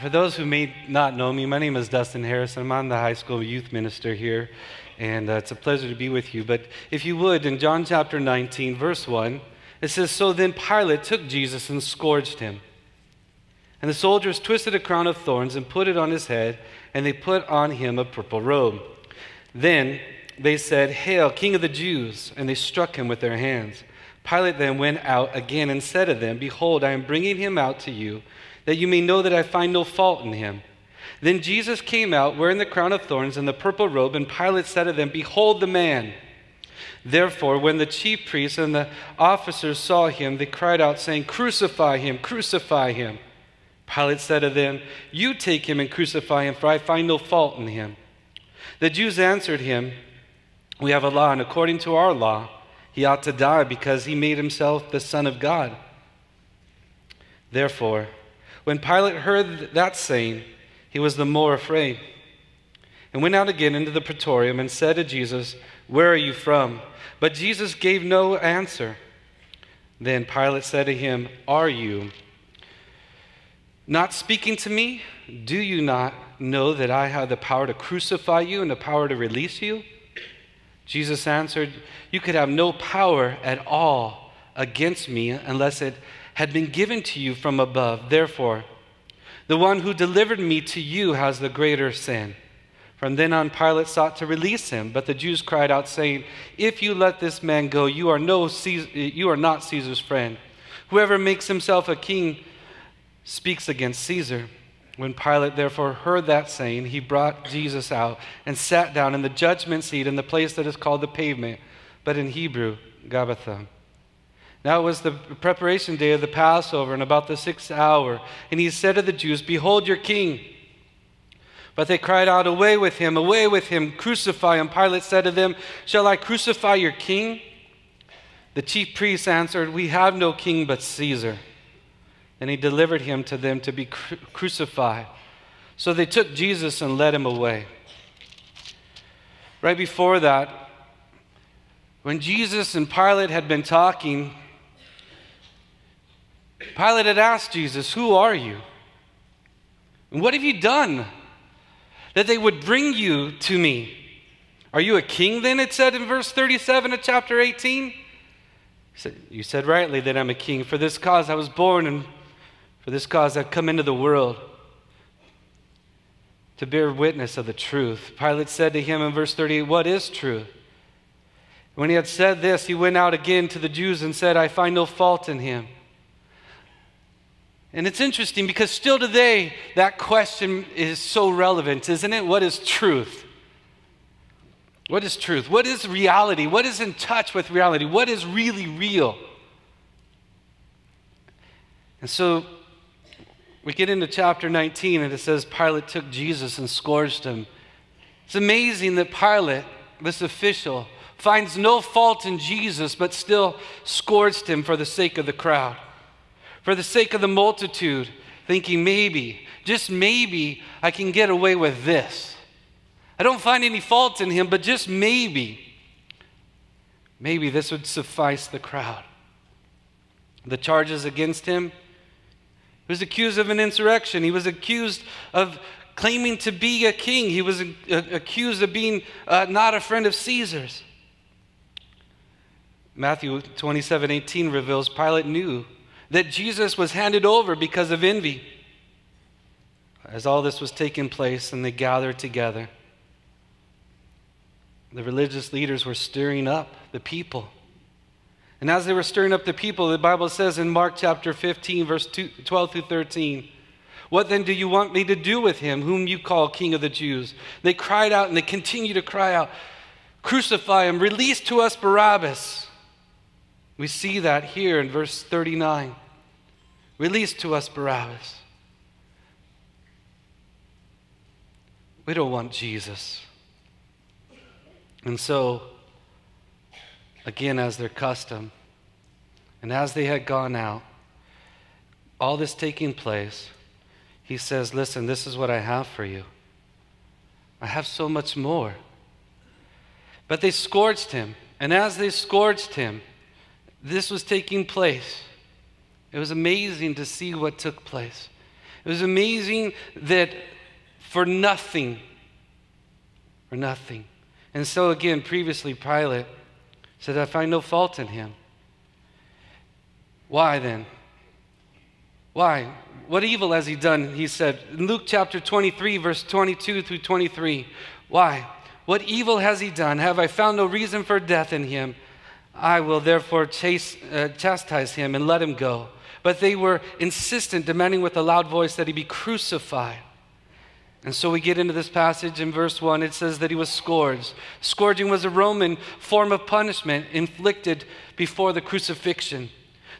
For those who may not know me, my name is Dustin Harrison. I'm on the high school youth minister here, and uh, it's a pleasure to be with you. But if you would, in John chapter 19, verse 1, it says, So then Pilate took Jesus and scourged him. And the soldiers twisted a crown of thorns and put it on his head, and they put on him a purple robe. Then they said, Hail, King of the Jews! And they struck him with their hands. Pilate then went out again and said to them, Behold, I am bringing him out to you that you may know that I find no fault in him. Then Jesus came out wearing the crown of thorns and the purple robe, and Pilate said to them, Behold the man. Therefore, when the chief priests and the officers saw him, they cried out, saying, Crucify him, crucify him. Pilate said to them, You take him and crucify him, for I find no fault in him. The Jews answered him, We have a law, and according to our law, he ought to die because he made himself the Son of God. Therefore, when Pilate heard that saying, he was the more afraid, and went out again into the praetorium and said to Jesus, Where are you from? But Jesus gave no answer. Then Pilate said to him, Are you not speaking to me? Do you not know that I have the power to crucify you and the power to release you? Jesus answered, You could have no power at all against me unless it had been given to you from above. Therefore, the one who delivered me to you has the greater sin. From then on, Pilate sought to release him, but the Jews cried out, saying, If you let this man go, you are, no Caesar, you are not Caesar's friend. Whoever makes himself a king speaks against Caesar. When Pilate therefore heard that saying, he brought Jesus out and sat down in the judgment seat in the place that is called the pavement, but in Hebrew, Gabbatha. Now it was the preparation day of the Passover, and about the sixth hour. And he said to the Jews, Behold your king. But they cried out, Away with him, away with him, crucify him. Pilate said to them, Shall I crucify your king? The chief priests answered, We have no king but Caesar. And he delivered him to them to be cru- crucified. So they took Jesus and led him away. Right before that, when Jesus and Pilate had been talking, Pilate had asked Jesus, Who are you? And what have you done that they would bring you to me? Are you a king then? It said in verse 37 of chapter 18. You said rightly that I'm a king. For this cause I was born, and for this cause I've come into the world to bear witness of the truth. Pilate said to him in verse 38, What is truth? When he had said this, he went out again to the Jews and said, I find no fault in him. And it's interesting because still today, that question is so relevant, isn't it? What is truth? What is truth? What is reality? What is in touch with reality? What is really real? And so we get into chapter 19, and it says Pilate took Jesus and scourged him. It's amazing that Pilate, this official, finds no fault in Jesus, but still scourged him for the sake of the crowd for the sake of the multitude, thinking maybe, just maybe, I can get away with this. I don't find any fault in him, but just maybe, maybe this would suffice the crowd. The charges against him, he was accused of an insurrection. He was accused of claiming to be a king. He was accused of being uh, not a friend of Caesar's. Matthew 27 18 reveals Pilate knew that Jesus was handed over because of envy. As all this was taking place and they gathered together, the religious leaders were stirring up the people. And as they were stirring up the people, the Bible says in Mark chapter 15, verse 12 through 13, What then do you want me to do with him, whom you call King of the Jews? They cried out and they continue to cry out, Crucify him, release to us Barabbas. We see that here in verse 39. Release to us Barabbas. We don't want Jesus. And so, again, as their custom, and as they had gone out, all this taking place, he says, Listen, this is what I have for you. I have so much more. But they scourged him. And as they scourged him, this was taking place. It was amazing to see what took place. It was amazing that for nothing, for nothing. And so, again, previously, Pilate said, I find no fault in him. Why then? Why? What evil has he done? He said in Luke chapter 23, verse 22 through 23. Why? What evil has he done? Have I found no reason for death in him? I will therefore chase, uh, chastise him and let him go. But they were insistent, demanding with a loud voice that he be crucified. And so we get into this passage in verse 1. It says that he was scourged. Scourging was a Roman form of punishment inflicted before the crucifixion.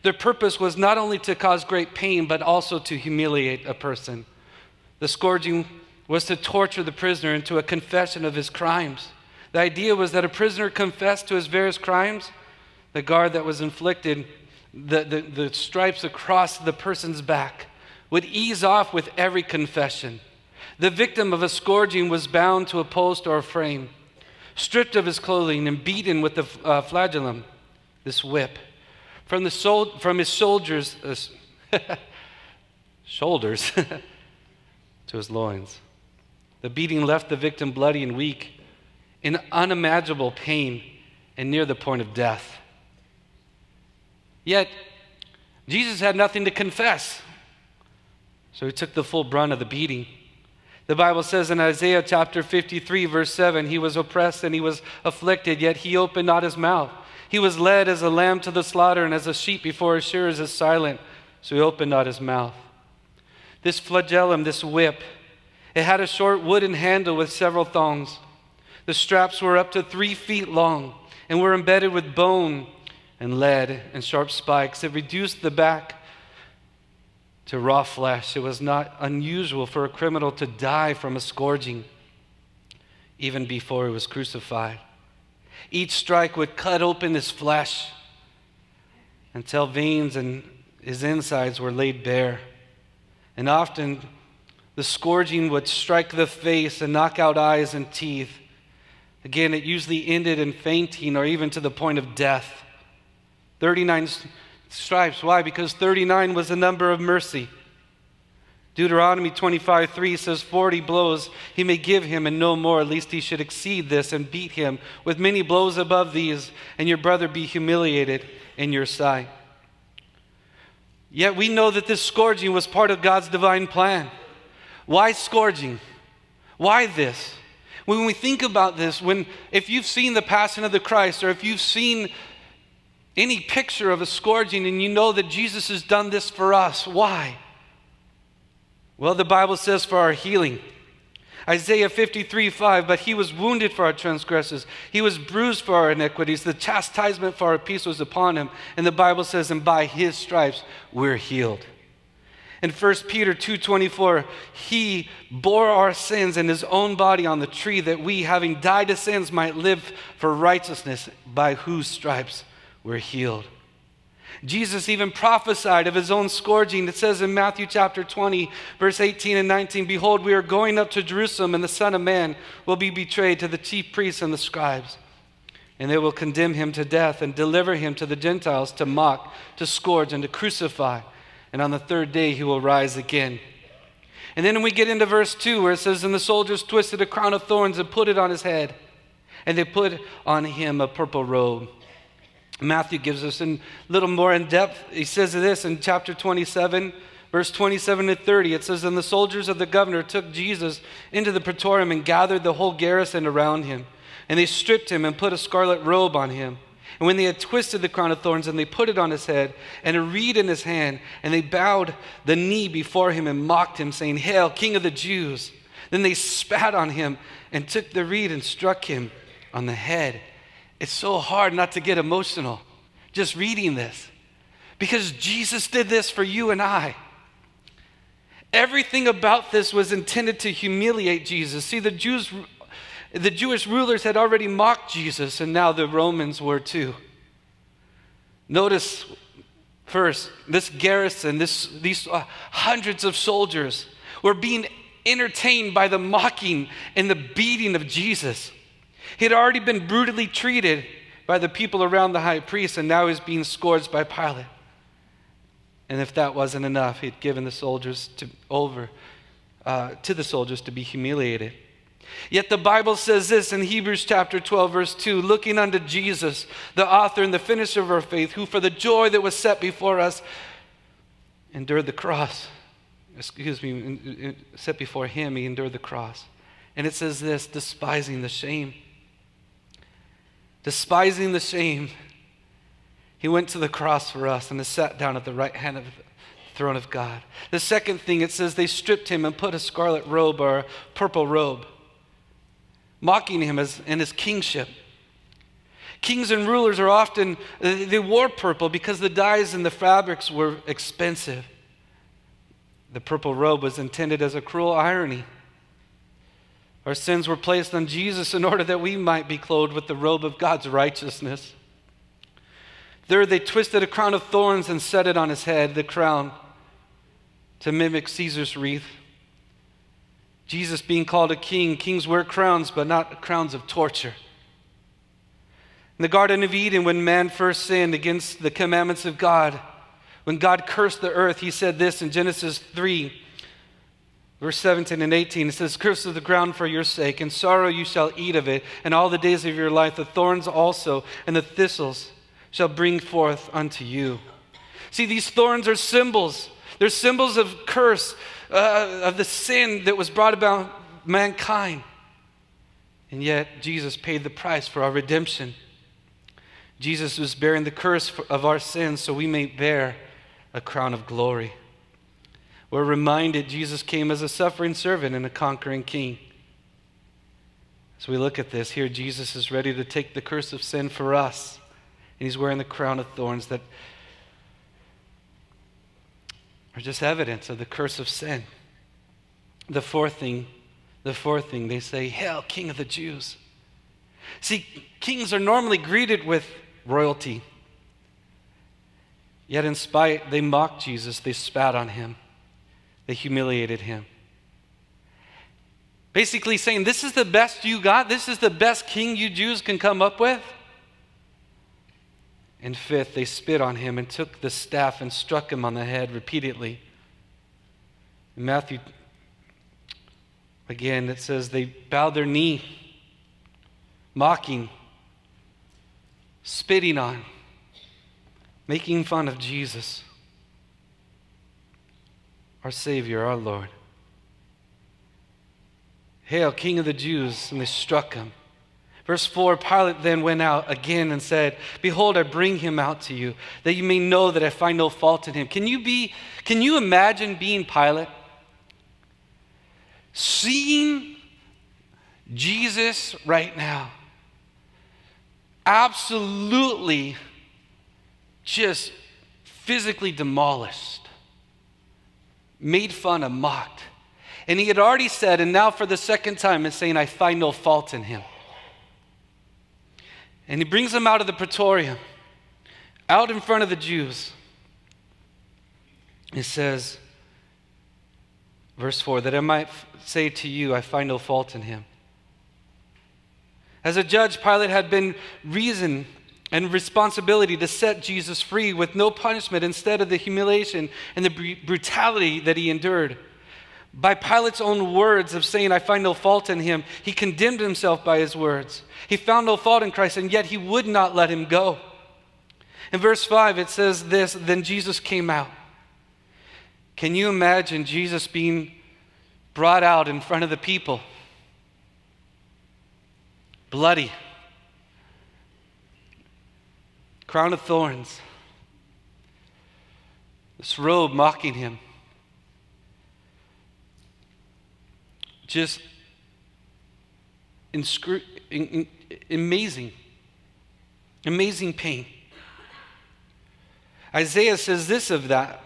Their purpose was not only to cause great pain, but also to humiliate a person. The scourging was to torture the prisoner into a confession of his crimes. The idea was that a prisoner confessed to his various crimes. The guard that was inflicted, the, the, the stripes across the person's back, would ease off with every confession. The victim of a scourging was bound to a post or a frame, stripped of his clothing, and beaten with the uh, flagellum, this whip. From, the sol- from his soldiers, uh, shoulders to his loins. The beating left the victim bloody and weak, in unimaginable pain, and near the point of death. Yet, Jesus had nothing to confess, so he took the full brunt of the beating. The Bible says in Isaiah chapter 53, verse 7, he was oppressed and he was afflicted, yet he opened not his mouth. He was led as a lamb to the slaughter, and as a sheep before his shearers is silent, so he opened not his mouth. This flagellum, this whip, it had a short wooden handle with several thongs. The straps were up to three feet long and were embedded with bone and lead and sharp spikes. It reduced the back to raw flesh. It was not unusual for a criminal to die from a scourging even before he was crucified. Each strike would cut open his flesh until veins and his insides were laid bare. And often the scourging would strike the face and knock out eyes and teeth. Again, it usually ended in fainting or even to the point of death. 39 stripes. Why? Because 39 was the number of mercy. Deuteronomy 25 3 says, 40 blows he may give him, and no more, lest he should exceed this and beat him with many blows above these, and your brother be humiliated in your sight. Yet we know that this scourging was part of God's divine plan. Why scourging? Why this? When we think about this, when if you've seen the Passion of the Christ, or if you've seen any picture of a scourging and you know that Jesus has done this for us. Why? Well, the Bible says for our healing. Isaiah 53 5, but he was wounded for our transgressions, he was bruised for our iniquities, the chastisement for our peace was upon him. And the Bible says, and by his stripes we're healed. In 1 Peter 2:24, he bore our sins in his own body on the tree that we having died to sins might live for righteousness by whose stripes were healed. Jesus even prophesied of his own scourging. It says in Matthew chapter 20, verse 18 and 19 Behold, we are going up to Jerusalem, and the Son of Man will be betrayed to the chief priests and the scribes. And they will condemn him to death and deliver him to the Gentiles to mock, to scourge, and to crucify. And on the third day he will rise again. And then we get into verse 2 where it says, And the soldiers twisted a crown of thorns and put it on his head, and they put on him a purple robe. Matthew gives us a little more in depth. He says this in chapter 27, verse 27 to 30. It says, And the soldiers of the governor took Jesus into the praetorium and gathered the whole garrison around him. And they stripped him and put a scarlet robe on him. And when they had twisted the crown of thorns and they put it on his head and a reed in his hand, and they bowed the knee before him and mocked him, saying, Hail, King of the Jews! Then they spat on him and took the reed and struck him on the head. It's so hard not to get emotional just reading this because Jesus did this for you and I. Everything about this was intended to humiliate Jesus. See, the Jews, the Jewish rulers had already mocked Jesus, and now the Romans were too. Notice first, this garrison, this, these uh, hundreds of soldiers were being entertained by the mocking and the beating of Jesus. He had already been brutally treated by the people around the high priest, and now he's being scourged by Pilate. And if that wasn't enough, he'd given the soldiers to, over uh, to the soldiers to be humiliated. Yet the Bible says this in Hebrews chapter 12, verse 2 looking unto Jesus, the author and the finisher of our faith, who for the joy that was set before us endured the cross. Excuse me, set before him, he endured the cross. And it says this despising the shame. Despising the shame, he went to the cross for us and has sat down at the right hand of the throne of God. The second thing it says they stripped him and put a scarlet robe or a purple robe mocking him as, in his kingship. Kings and rulers are often, they wore purple because the dyes and the fabrics were expensive. The purple robe was intended as a cruel irony. Our sins were placed on Jesus in order that we might be clothed with the robe of God's righteousness. There they twisted a crown of thorns and set it on his head, the crown, to mimic Caesar's wreath. Jesus being called a king, kings wear crowns, but not crowns of torture. In the Garden of Eden, when man first sinned against the commandments of God, when God cursed the earth, he said this in Genesis 3, verse 17 and 18. It says, Curse of the ground for your sake, and sorrow you shall eat of it, and all the days of your life, the thorns also, and the thistles shall bring forth unto you. See, these thorns are symbols. They're symbols of curse uh, of the sin that was brought about mankind. And yet, Jesus paid the price for our redemption. Jesus was bearing the curse of our sins so we may bear a crown of glory. We're reminded Jesus came as a suffering servant and a conquering king. As we look at this, here Jesus is ready to take the curse of sin for us. And he's wearing the crown of thorns that are just evidence of the curse of sin. The fourth thing, the fourth thing, they say, Hail, King of the Jews. See, kings are normally greeted with royalty. Yet, in spite, they mocked Jesus, they spat on him, they humiliated him. Basically, saying, This is the best you got, this is the best king you Jews can come up with. And fifth, they spit on him and took the staff and struck him on the head repeatedly. In Matthew, again, it says they bowed their knee, mocking, spitting on, making fun of Jesus, our Savior, our Lord. Hail, King of the Jews! And they struck him. Verse 4 Pilate then went out again and said, Behold, I bring him out to you, that you may know that I find no fault in him. Can you, be, can you imagine being Pilate? Seeing Jesus right now, absolutely just physically demolished, made fun of, mocked. And he had already said, and now for the second time, is saying, I find no fault in him. And he brings them out of the praetorium, out in front of the Jews. He says, verse 4, that I might say to you, I find no fault in him. As a judge, Pilate had been reason and responsibility to set Jesus free with no punishment instead of the humiliation and the brutality that he endured. By Pilate's own words of saying, I find no fault in him, he condemned himself by his words. He found no fault in Christ, and yet he would not let him go. In verse 5, it says this Then Jesus came out. Can you imagine Jesus being brought out in front of the people? Bloody, crown of thorns, this robe mocking him. just inscru- in, in, amazing, amazing pain. Isaiah says this of that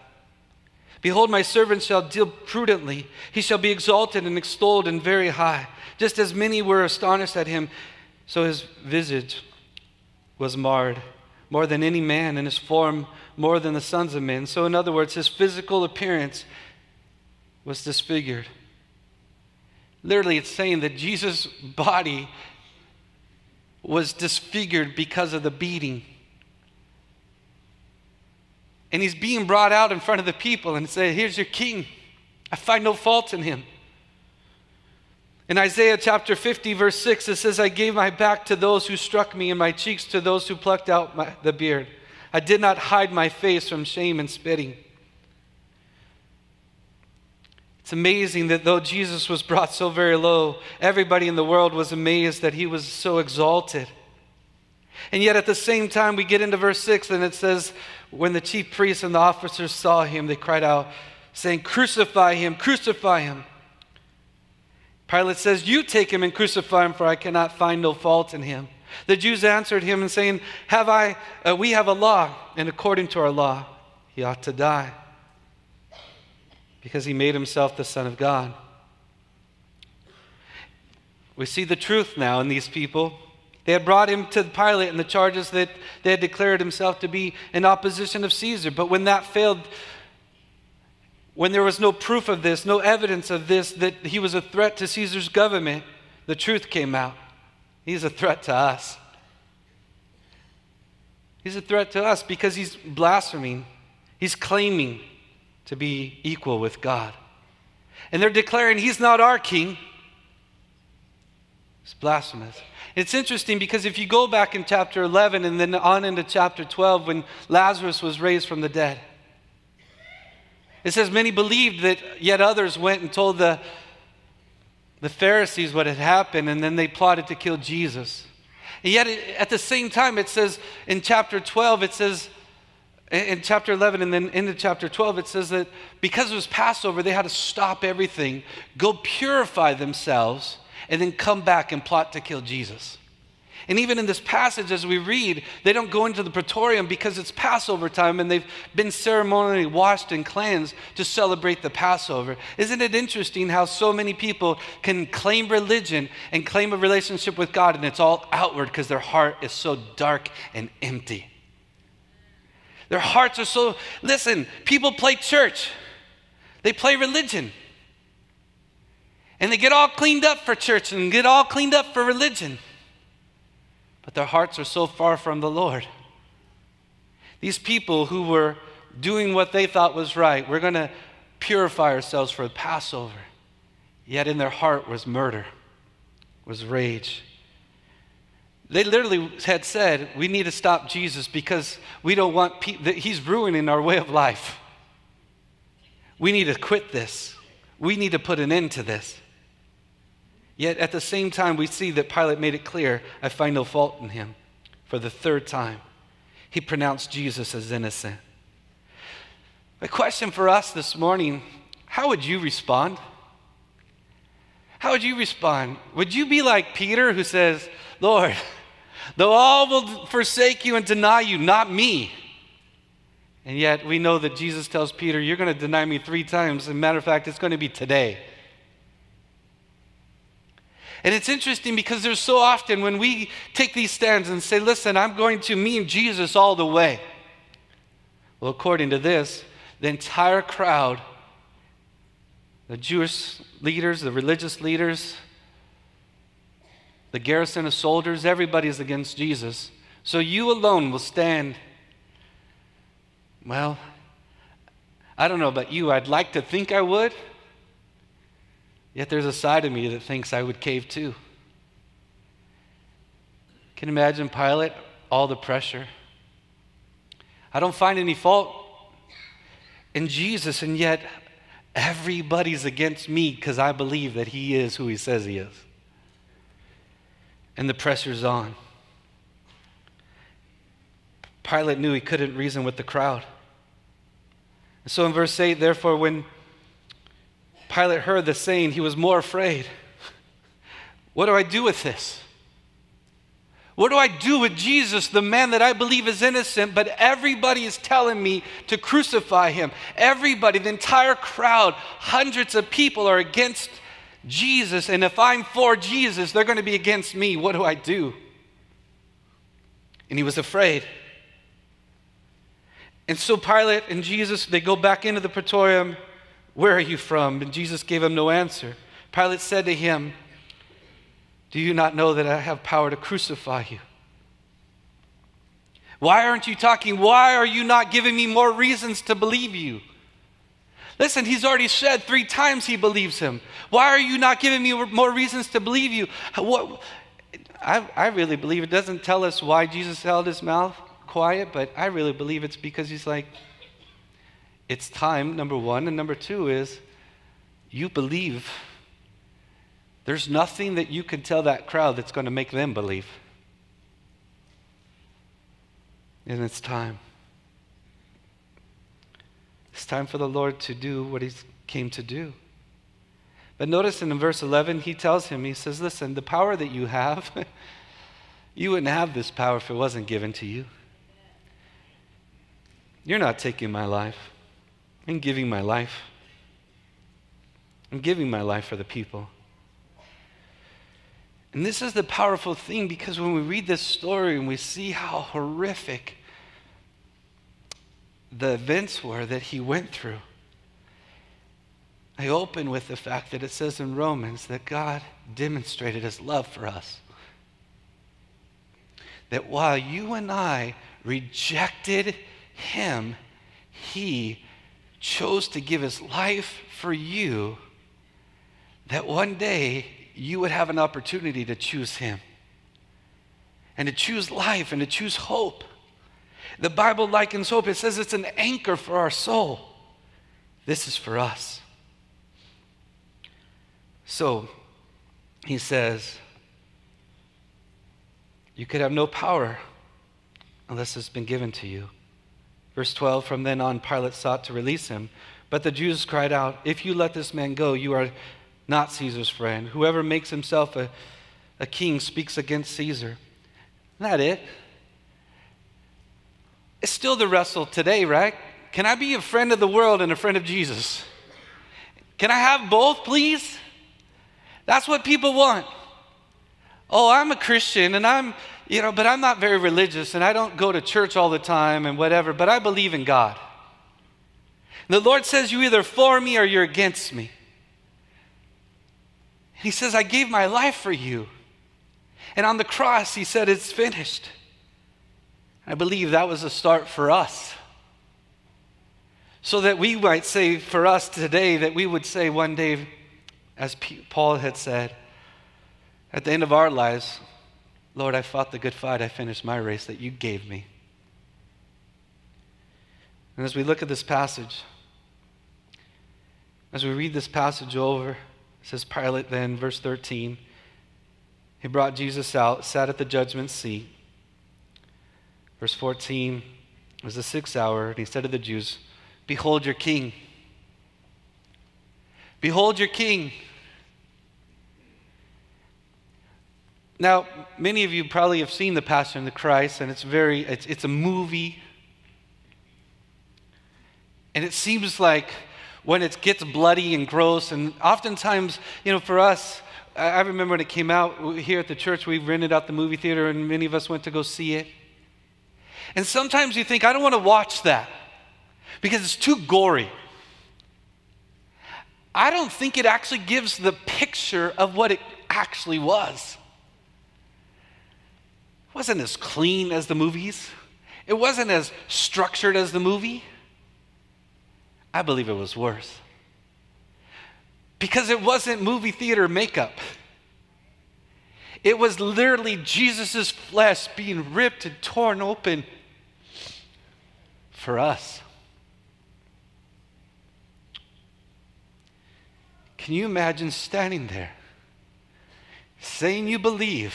Behold, my servant shall deal prudently. He shall be exalted and extolled and very high. Just as many were astonished at him, so his visage was marred, more than any man, and his form more than the sons of men. So, in other words, his physical appearance was disfigured. Literally, it's saying that Jesus' body was disfigured because of the beating. And he's being brought out in front of the people and say, Here's your king. I find no fault in him. In Isaiah chapter 50, verse 6, it says, I gave my back to those who struck me and my cheeks to those who plucked out my, the beard. I did not hide my face from shame and spitting. It's amazing that though Jesus was brought so very low, everybody in the world was amazed that he was so exalted. And yet at the same time, we get into verse 6 and it says, When the chief priests and the officers saw him, they cried out, saying, Crucify him, crucify him. Pilate says, You take him and crucify him, for I cannot find no fault in him. The Jews answered him and saying, Have I, uh, we have a law, and according to our law, he ought to die because he made himself the Son of God. We see the truth now in these people. They had brought him to Pilate and the charges that they had declared himself to be in opposition of Caesar. But when that failed, when there was no proof of this, no evidence of this, that he was a threat to Caesar's government, the truth came out. He's a threat to us. He's a threat to us because he's blaspheming, he's claiming to be equal with God. And they're declaring he's not our king. It's blasphemous. It's interesting because if you go back in chapter 11 and then on into chapter 12 when Lazarus was raised from the dead, it says many believed that yet others went and told the, the Pharisees what had happened and then they plotted to kill Jesus. And yet at the same time, it says in chapter 12, it says in chapter 11 and then into chapter 12, it says that because it was Passover, they had to stop everything, go purify themselves, and then come back and plot to kill Jesus. And even in this passage, as we read, they don't go into the praetorium because it's Passover time and they've been ceremonially washed and cleansed to celebrate the Passover. Isn't it interesting how so many people can claim religion and claim a relationship with God and it's all outward because their heart is so dark and empty? Their hearts are so. Listen, people play church, they play religion. And they get all cleaned up for church and get all cleaned up for religion. But their hearts are so far from the Lord. These people who were doing what they thought was right, we're going to purify ourselves for the Passover. Yet in their heart was murder, was rage, they literally had said, We need to stop Jesus because we don't want people, he's ruining our way of life. We need to quit this. We need to put an end to this. Yet at the same time, we see that Pilate made it clear I find no fault in him. For the third time, he pronounced Jesus as innocent. A question for us this morning how would you respond? How would you respond? Would you be like Peter who says, Lord, though all will forsake you and deny you, not me. And yet we know that Jesus tells Peter, You're going to deny me three times. As a matter of fact, it's going to be today. And it's interesting because there's so often when we take these stands and say, Listen, I'm going to mean Jesus all the way. Well, according to this, the entire crowd, the Jewish leaders, the religious leaders, the garrison of soldiers, everybody's against Jesus. So you alone will stand. Well, I don't know about you. I'd like to think I would. Yet there's a side of me that thinks I would cave too. Can you imagine Pilate, all the pressure? I don't find any fault in Jesus, and yet everybody's against me because I believe that he is who he says he is and the pressure's on. Pilate knew he couldn't reason with the crowd. And so in verse 8, therefore, when Pilate heard the saying, he was more afraid. What do I do with this? What do I do with Jesus, the man that I believe is innocent, but everybody is telling me to crucify him? Everybody, the entire crowd, hundreds of people are against Jesus, and if I'm for Jesus, they're going to be against me. What do I do? And he was afraid. And so Pilate and Jesus, they go back into the praetorium. Where are you from? And Jesus gave him no answer. Pilate said to him, Do you not know that I have power to crucify you? Why aren't you talking? Why are you not giving me more reasons to believe you? Listen, he's already said three times he believes him. Why are you not giving me more reasons to believe you? What, I, I really believe it doesn't tell us why Jesus held his mouth quiet, but I really believe it's because he's like, it's time, number one. And number two is, you believe. There's nothing that you can tell that crowd that's going to make them believe. And it's time. It's time for the Lord to do what he came to do. But notice in verse 11, he tells him, he says, Listen, the power that you have, you wouldn't have this power if it wasn't given to you. You're not taking my life. I'm giving my life. I'm giving my life for the people. And this is the powerful thing because when we read this story and we see how horrific the events were that he went through, I open with the fact that it says in Romans that God demonstrated his love for us. That while you and I rejected him, he chose to give his life for you, that one day you would have an opportunity to choose him and to choose life and to choose hope. The Bible likens hope, it says it's an anchor for our soul. This is for us. So he says, You could have no power unless it's been given to you. Verse 12 From then on, Pilate sought to release him. But the Jews cried out, If you let this man go, you are not Caesar's friend. Whoever makes himself a, a king speaks against Caesar. Isn't that it? It's still the wrestle today, right? Can I be a friend of the world and a friend of Jesus? Can I have both, please? That's what people want. Oh, I'm a Christian and I'm, you know, but I'm not very religious and I don't go to church all the time and whatever, but I believe in God. And the Lord says, You're either for me or you're against me. He says, I gave my life for you. And on the cross, He said, It's finished. I believe that was a start for us. So that we might say for us today, that we would say one day, as Paul had said, at the end of our lives, Lord, I fought the good fight. I finished my race that you gave me. And as we look at this passage, as we read this passage over, says Pilate then, verse 13, he brought Jesus out, sat at the judgment seat. Verse 14, it was the sixth hour, and he said to the Jews, Behold your king. Behold your king. Now, many of you probably have seen The Passion of the Christ, and it's very, it's, it's a movie. And it seems like when it gets bloody and gross, and oftentimes, you know, for us, I remember when it came out here at the church, we rented out the movie theater, and many of us went to go see it. And sometimes you think, I don't want to watch that because it's too gory. I don't think it actually gives the picture of what it actually was wasn't as clean as the movies, it wasn't as structured as the movie. I believe it was worse. Because it wasn't movie theater makeup. It was literally Jesus' flesh being ripped and torn open for us. Can you imagine standing there saying you believe?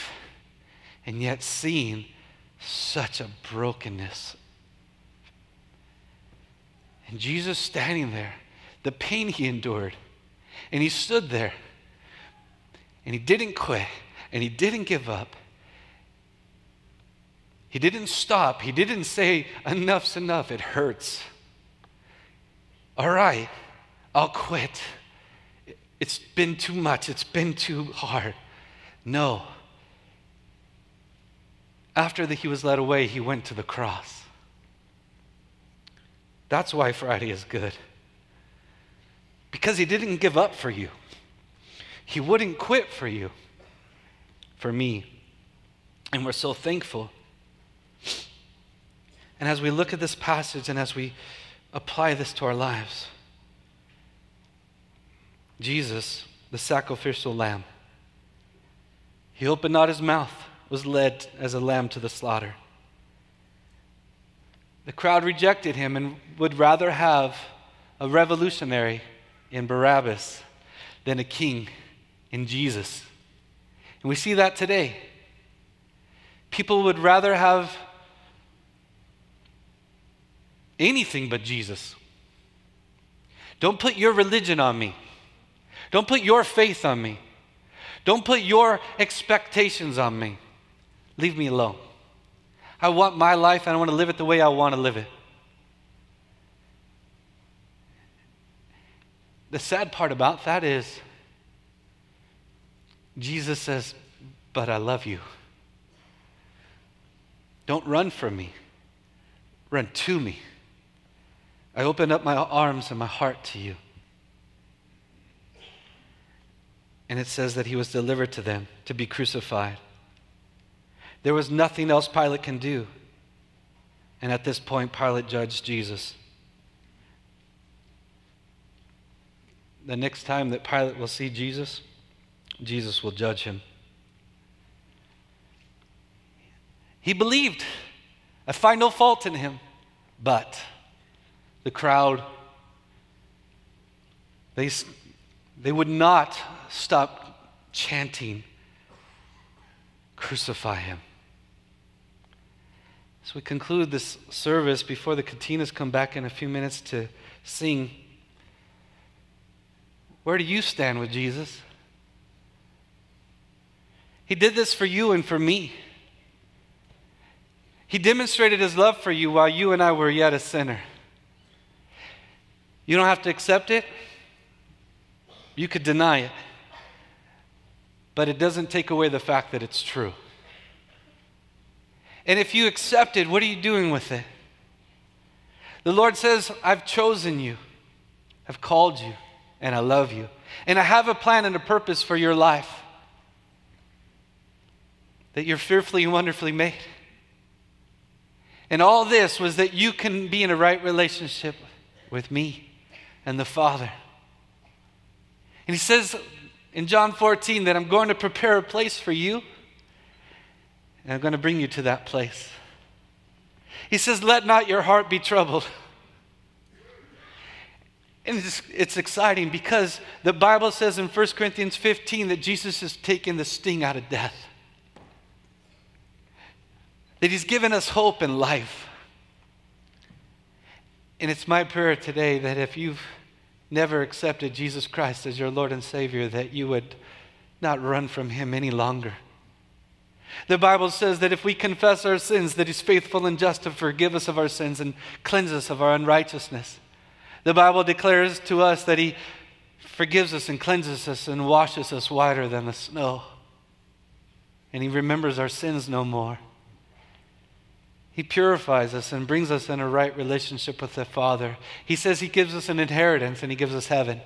And yet seeing such a brokenness. And Jesus standing there, the pain he endured, and he stood there, and he didn't quit, and he didn't give up. He didn't stop. He didn't say, enough's enough, it hurts. All right, I'll quit. It's been too much, it's been too hard. No. After the, he was led away, he went to the cross. That's why Friday is good. Because he didn't give up for you, he wouldn't quit for you, for me. And we're so thankful. And as we look at this passage and as we apply this to our lives, Jesus, the sacrificial lamb, he opened not his mouth, was led as a lamb to the slaughter. The crowd rejected him and would rather have a revolutionary in Barabbas than a king in Jesus. And we see that today. People would rather have anything but Jesus. Don't put your religion on me. Don't put your faith on me. Don't put your expectations on me. Leave me alone. I want my life and I want to live it the way I want to live it. The sad part about that is Jesus says, But I love you. Don't run from me, run to me. I open up my arms and my heart to you. And it says that he was delivered to them to be crucified. There was nothing else Pilate can do. And at this point, Pilate judged Jesus. The next time that Pilate will see Jesus, Jesus will judge him. He believed. I find no fault in him. But the crowd, they, they would not stop chanting, Crucify him. As we conclude this service, before the Katinas come back in a few minutes to sing, where do you stand with Jesus? He did this for you and for me. He demonstrated his love for you while you and I were yet a sinner. You don't have to accept it, you could deny it, but it doesn't take away the fact that it's true. And if you accept it, what are you doing with it? The Lord says, I've chosen you, I've called you, and I love you. And I have a plan and a purpose for your life that you're fearfully and wonderfully made. And all this was that you can be in a right relationship with me and the Father. And he says in John 14 that I'm going to prepare a place for you, and I'm going to bring you to that place. He says, Let not your heart be troubled. And it's, it's, exciting because the Bible says in 1 Corinthians 15 that Jesus has taken the sting out of death that He's given us hope and life. And it's my prayer today that if you've never accepted Jesus Christ as your Lord and Savior, that you would not run from Him any longer. The Bible says that if we confess our sins, that He's faithful and just to forgive us of our sins and cleanse us of our unrighteousness. The Bible declares to us that He forgives us and cleanses us and washes us whiter than the snow. And He remembers our sins no more. He purifies us and brings us in a right relationship with the Father. He says He gives us an inheritance and He gives us heaven.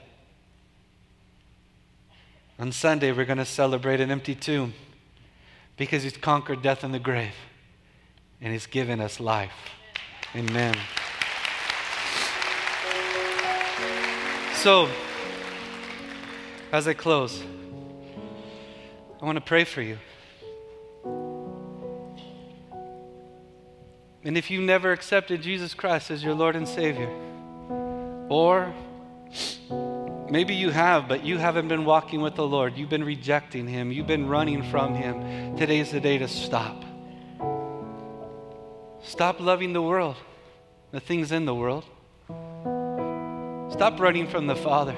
On Sunday, we're going to celebrate an empty tomb because He's conquered death and the grave and He's given us life. Amen. So, as I close, I want to pray for you. And if you never accepted Jesus Christ as your Lord and Savior, or maybe you have, but you haven't been walking with the Lord, you've been rejecting Him, you've been running from Him, today's the day to stop. Stop loving the world, the things in the world. Stop running from the Father.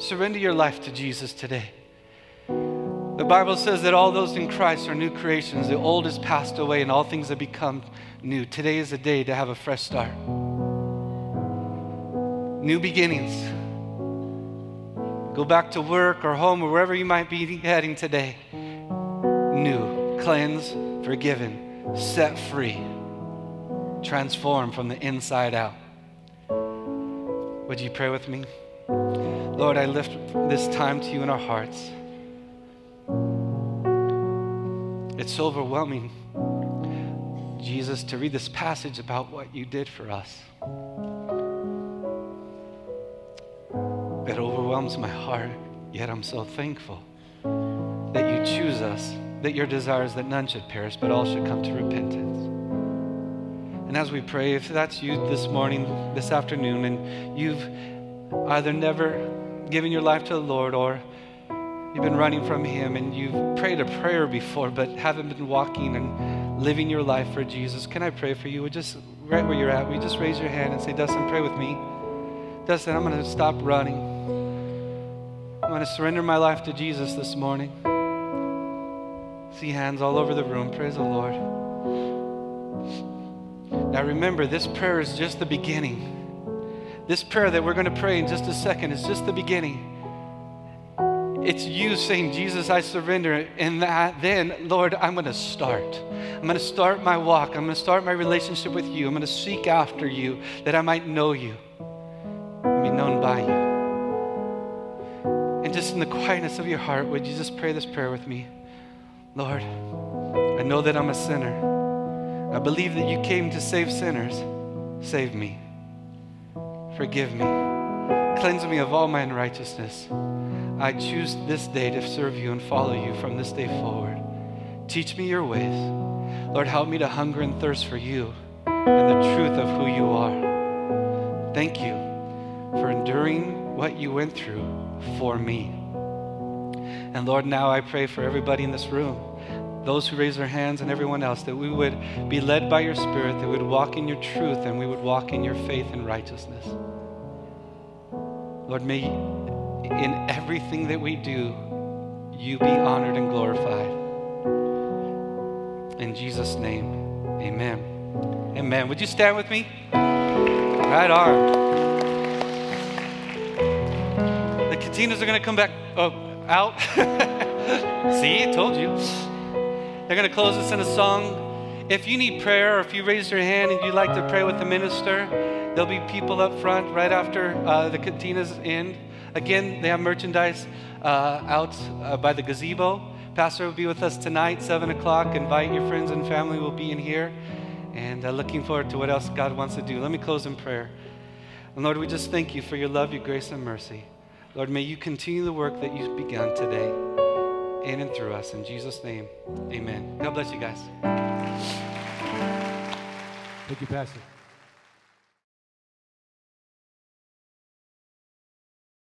Surrender your life to Jesus today. The Bible says that all those in Christ are new creations. The old has passed away and all things have become new. Today is a day to have a fresh start. New beginnings. Go back to work or home or wherever you might be heading today. New, cleansed, forgiven, set free, transformed from the inside out. Would you pray with me? Lord, I lift this time to you in our hearts. It's overwhelming Jesus, to read this passage about what you did for us. It overwhelms my heart, yet I'm so thankful that you choose us, that your desire is that none should perish, but all should come to repentance. And as we pray, if that's you this morning, this afternoon, and you've either never given your life to the Lord or you've been running from Him and you've prayed a prayer before but haven't been walking and living your life for Jesus, can I pray for you? Just right where you're at, will you just raise your hand and say, Dustin, pray with me? Dustin, I'm going to stop running. I'm going to surrender my life to Jesus this morning. See hands all over the room. Praise the Lord. Now remember, this prayer is just the beginning. This prayer that we're going to pray in just a second is just the beginning. It's you saying, Jesus, I surrender. And that, then, Lord, I'm going to start. I'm going to start my walk. I'm going to start my relationship with you. I'm going to seek after you that I might know you and be known by you. And just in the quietness of your heart, would you just pray this prayer with me? Lord, I know that I'm a sinner. I believe that you came to save sinners. Save me. Forgive me. Cleanse me of all my unrighteousness. I choose this day to serve you and follow you from this day forward. Teach me your ways. Lord, help me to hunger and thirst for you and the truth of who you are. Thank you for enduring what you went through for me. And Lord, now I pray for everybody in this room those who raise their hands and everyone else, that we would be led by your Spirit, that we would walk in your truth and we would walk in your faith and righteousness. Lord, may in everything that we do, you be honored and glorified. In Jesus' name, amen. Amen. Would you stand with me? Right arm. The Katinas are going to come back oh, out. See, I told you. They're going to close us in a song. If you need prayer or if you raise your hand and you'd like to pray with the minister, there'll be people up front right after uh, the Katinas end. Again, they have merchandise uh, out uh, by the gazebo. Pastor will be with us tonight, 7 o'clock. Invite your friends and family. we'll be in here. And uh, looking forward to what else God wants to do. Let me close in prayer. Lord, we just thank you for your love, your grace, and mercy. Lord, may you continue the work that you've begun today in and through us. In Jesus' name, amen. God bless you guys. Thank you, Pastor.